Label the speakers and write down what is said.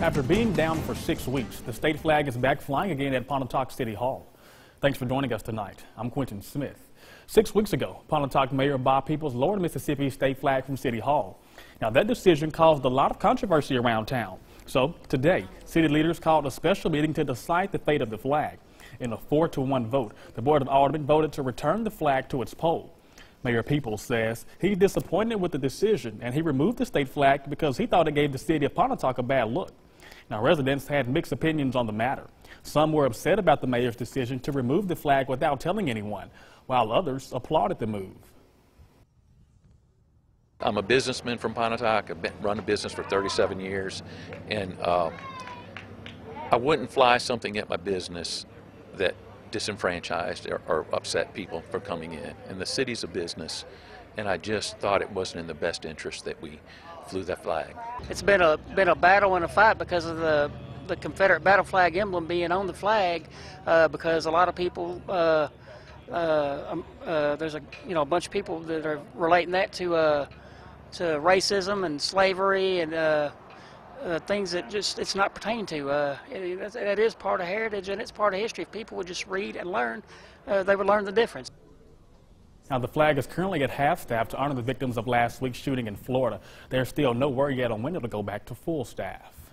Speaker 1: After being down for six weeks, the state flag is back flying again at Pontotoc City Hall. Thanks for joining us tonight. I'm Quentin Smith. Six weeks ago, Pontotoc Mayor Bob Peoples lowered Mississippi's state flag from City Hall. Now, that decision caused a lot of controversy around town. So, today, city leaders called a special meeting to decide the fate of the flag. In a 4 to 1 vote, the Board of Aldermen voted to return the flag to its pole. Mayor Peoples says he's disappointed with the decision and he removed the state flag because he thought it gave the city of Pontotoc a bad look. Now, residents had mixed opinions on the matter. Some were upset about the mayor's decision to remove the flag without telling anyone, while others applauded the move.
Speaker 2: I'm a businessman from Pontotoc. I've been, run a business for 37 years, and uh, I wouldn't fly something at my business that disenfranchised or, or upset people from coming in. And the city's a business, and I just thought it wasn't in the best interest that we flew that flag.
Speaker 3: It's been a been a battle and a fight because of the the Confederate battle flag emblem being on the flag, uh, because a lot of people. Uh, uh, um, uh, there's a you know a bunch of people that are relating that to uh, to racism and slavery and uh, things that just it's not pertaining to. Uh, it, it is part of heritage and it's part of history. If people would just read and learn, uh, they would learn the difference.
Speaker 1: Now, the flag is currently at half staff to honor the victims of last week's shooting in Florida. There's still no word yet on when it'll go back to full staff.